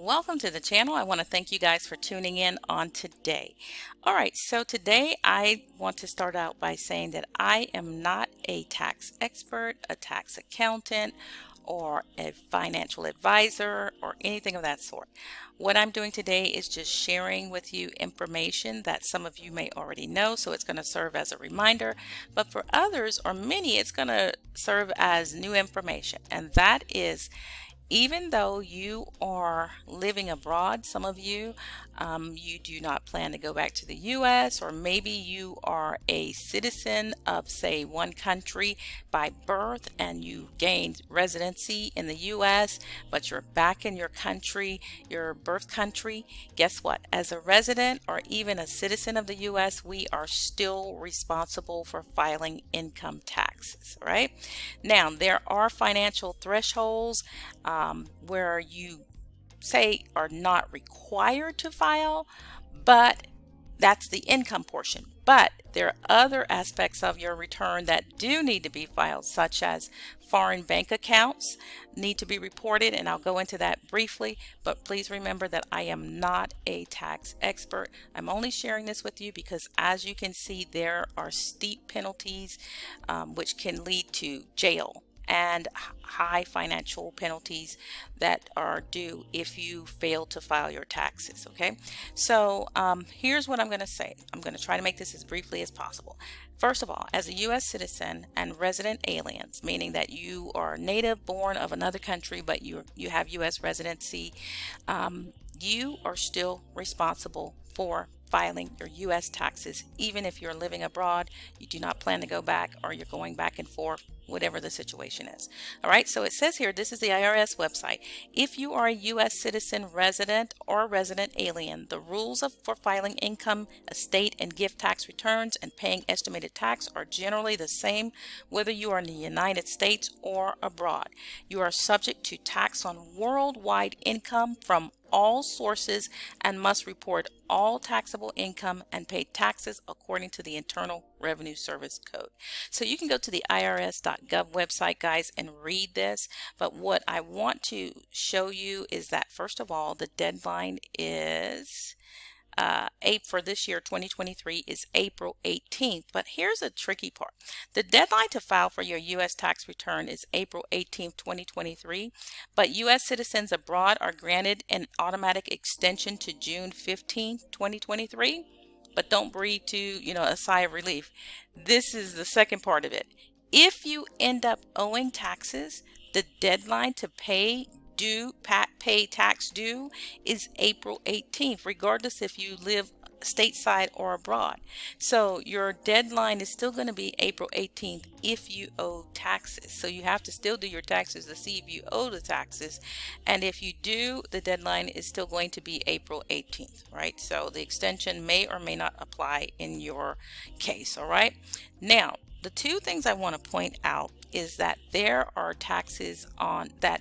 welcome to the channel. I want to thank you guys for tuning in on today. All right, so today I want to start out by saying that I am not a tax expert, a tax accountant, or a financial advisor or anything of that sort. What I'm doing today is just sharing with you information that some of you may already know, so it's going to serve as a reminder. But for others or many, it's going to serve as new information, and that is even though you are living abroad, some of you, um, you do not plan to go back to the U.S., or maybe you are a citizen of, say, one country by birth and you gained residency in the U.S., but you're back in your country, your birth country. Guess what? As a resident or even a citizen of the U.S., we are still responsible for filing income taxes, right? Now, there are financial thresholds um, where you say are not required to file, but that's the income portion. But there are other aspects of your return that do need to be filed, such as foreign bank accounts need to be reported, and I'll go into that briefly. But please remember that I am not a tax expert. I'm only sharing this with you because, as you can see, there are steep penalties um, which can lead to jail and high financial penalties that are due if you fail to file your taxes. Okay, so um, here's what I'm going to say. I'm going to try to make this as briefly as possible. First of all, as a U.S. citizen and resident aliens, meaning that you are native born of another country but you you have U.S. residency, um, you are still responsible for filing your U.S. taxes, even if you're living abroad, you do not plan to go back, or you're going back and forth whatever the situation is. All right, so it says here, this is the IRS website. If you are a U.S. citizen, resident, or resident alien, the rules of, for filing income, estate, and gift tax returns and paying estimated tax are generally the same whether you are in the United States or abroad. You are subject to tax on worldwide income from all sources and must report all taxable income and pay taxes according to the Internal Revenue Service Code. So you can go to the IRS.gov website, guys, and read this. But what I want to show you is that, first of all, the deadline is uh, for this year 2023 is April 18th. But here's a tricky part. The deadline to file for your U.S. tax return is April 18th, 2023. But U.S. citizens abroad are granted an automatic extension to June 15th, 2023. But don't breathe to, you know, a sigh of relief. This is the second part of it. If you end up owing taxes, the deadline to pay due, pay tax due is April 18th, regardless if you live stateside or abroad. So your deadline is still going to be April 18th if you owe taxes. So you have to still do your taxes to see if you owe the taxes. And if you do, the deadline is still going to be April 18th, right? So the extension may or may not apply in your case, all right? Now, the two things I want to point out is that there are taxes on that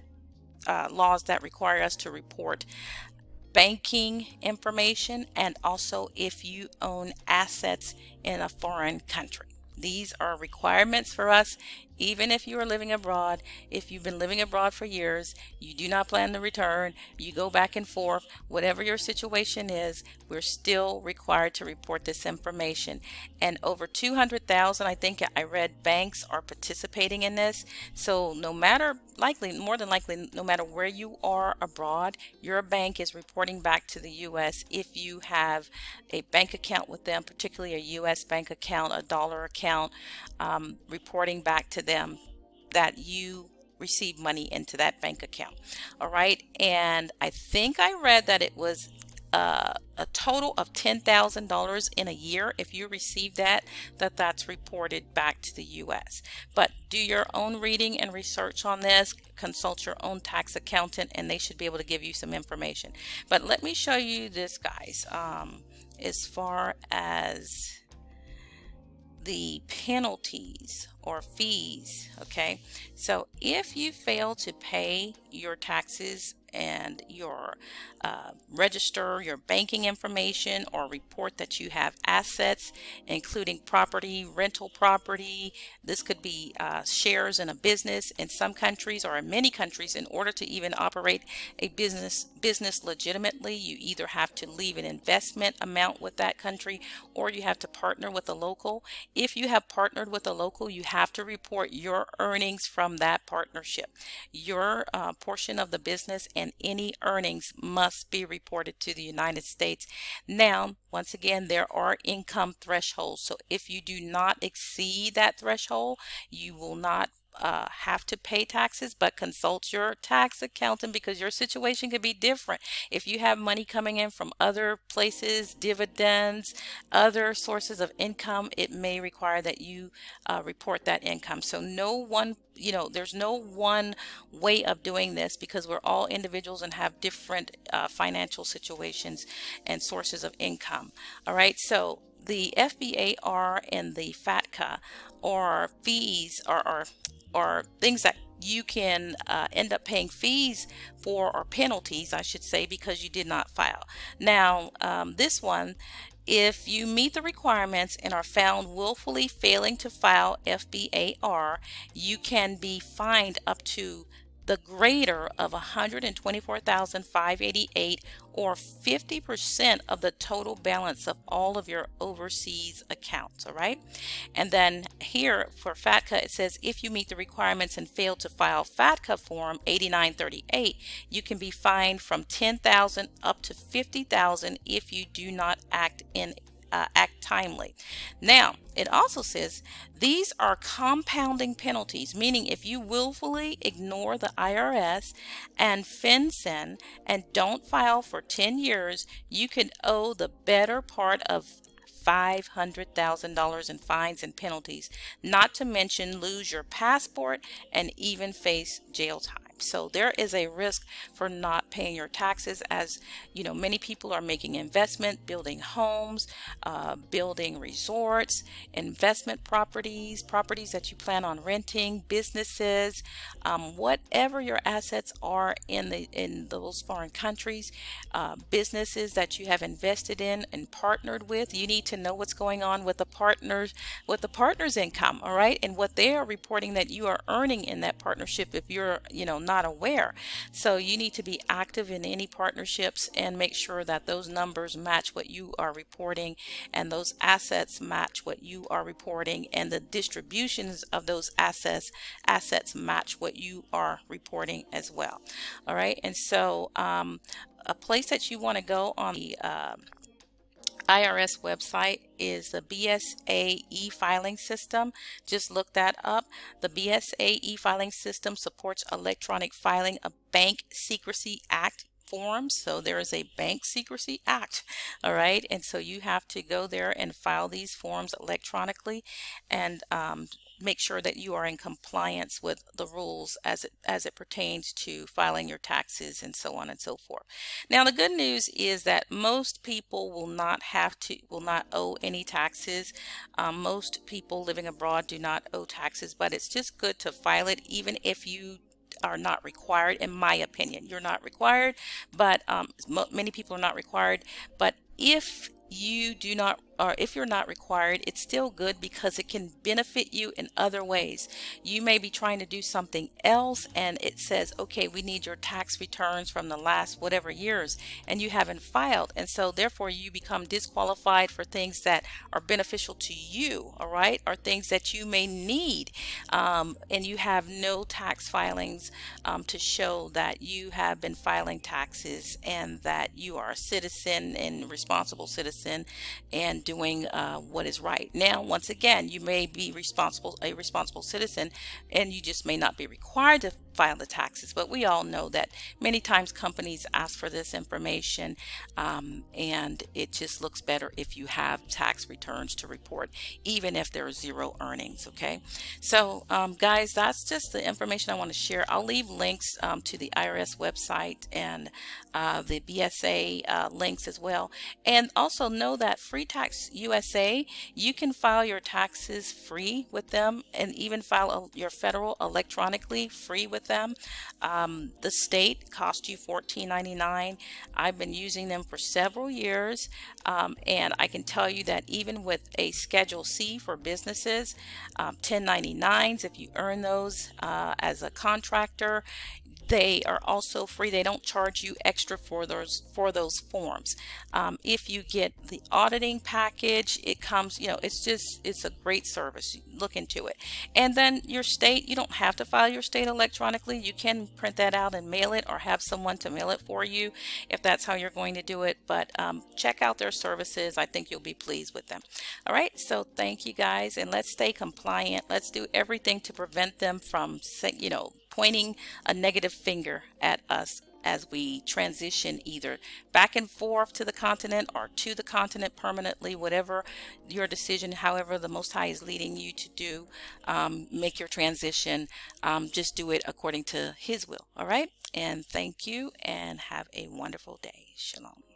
uh, laws that require us to report banking information and also if you own assets in a foreign country. These are requirements for us even if you are living abroad, if you've been living abroad for years, you do not plan to return, you go back and forth, whatever your situation is, we're still required to report this information. And over 200,000, I think I read, banks are participating in this. So no matter, likely, more than likely, no matter where you are abroad, your bank is reporting back to the U.S. if you have a bank account with them, particularly a U.S. bank account, a dollar account, um, reporting back to them that you receive money into that bank account. All right. And I think I read that it was uh, a total of $10,000 in a year. If you receive that, that that's reported back to the U.S. But do your own reading and research on this. Consult your own tax accountant and they should be able to give you some information. But let me show you this, guys, um, as far as the penalties or fees. Okay, so if you fail to pay your taxes and your uh, register your banking information or report that you have assets, including property, rental property. This could be uh, shares in a business in some countries or in many countries. In order to even operate a business business legitimately, you either have to leave an investment amount with that country or you have to partner with a local. If you have partnered with a local, you have to report your earnings from that partnership. Your uh, portion of the business and any earnings must be reported to the United States. Now, once again, there are income thresholds. So if you do not exceed that threshold, you will not uh, have to pay taxes, but consult your tax accountant because your situation could be different. If you have money coming in from other places, dividends, other sources of income, it may require that you uh, report that income. So no one you know there's no one way of doing this because we're all individuals and have different uh, financial situations and sources of income all right so the FBAR and the FATCA or fees or, or or things that you can uh, end up paying fees for or penalties I should say because you did not file. Now um, this one if you meet the requirements and are found willfully failing to file FBAR you can be fined up to the greater of 124,588 or 50% of the total balance of all of your overseas accounts, all right? And then here for FATCA, it says if you meet the requirements and fail to file FATCA form 8938, you can be fined from 10,000 up to 50,000 if you do not act in uh, act timely. Now, it also says these are compounding penalties, meaning if you willfully ignore the IRS and FinCEN and don't file for 10 years, you could owe the better part of $500,000 in fines and penalties, not to mention lose your passport and even face jail time. So there is a risk for not paying your taxes as you know many people are making investment, building homes, uh, building resorts, investment properties, properties that you plan on renting, businesses, um, whatever your assets are in the in those foreign countries, uh, businesses that you have invested in and partnered with. You need to know what's going on with the partners, with the partner's income, all right, and what they are reporting that you are earning in that partnership if you're you know not aware. So you need to be active in any partnerships and make sure that those numbers match what you are reporting and those assets match what you are reporting and the distributions of those assets assets match what you are reporting as well. All right. And so um, a place that you want to go on the uh, IRS website is the BSA e-filing system. Just look that up. The BSA e-filing system supports electronic filing of Bank Secrecy Act forms. So there is a Bank Secrecy Act, all right? And so you have to go there and file these forms electronically and um, make sure that you are in compliance with the rules as it as it pertains to filing your taxes and so on and so forth. Now the good news is that most people will not have to will not owe any taxes. Um, most people living abroad do not owe taxes, but it's just good to file it even if you are not required in my opinion you're not required but um, many people are not required but if you do not or if you're not required, it's still good because it can benefit you in other ways. You may be trying to do something else and it says, okay, we need your tax returns from the last whatever years and you haven't filed. And so therefore you become disqualified for things that are beneficial to you, all right, or things that you may need. Um, and you have no tax filings um, to show that you have been filing taxes and that you are a citizen and responsible citizen and doing uh, what is right. Now, once again, you may be responsible, a responsible citizen, and you just may not be required to file the taxes. But we all know that many times companies ask for this information um, and it just looks better if you have tax returns to report, even if there are zero earnings. Okay, so um, guys, that's just the information I want to share. I'll leave links um, to the IRS website and uh, the BSA uh, links as well. And also know that Free Tax USA, you can file your taxes free with them and even file your federal electronically free with them. Um, the state cost you $14.99. I've been using them for several years um, and I can tell you that even with a Schedule C for businesses, um, 1099s, if you earn those uh, as a contractor, they are also free. They don't charge you extra for those for those forms. Um, if you get the auditing package, it comes, you know, it's just it's a great service. Look into it. And then your state, you don't have to file your state electronically. You can print that out and mail it or have someone to mail it for you if that's how you're going to do it. But um, check out their services. I think you'll be pleased with them. All right. So thank you guys and let's stay compliant. Let's do everything to prevent them from, you know, pointing a negative finger at us as we transition either back and forth to the continent or to the continent permanently, whatever your decision, however the Most High is leading you to do, um, make your transition. Um, just do it according to His will. All right. And thank you and have a wonderful day. Shalom.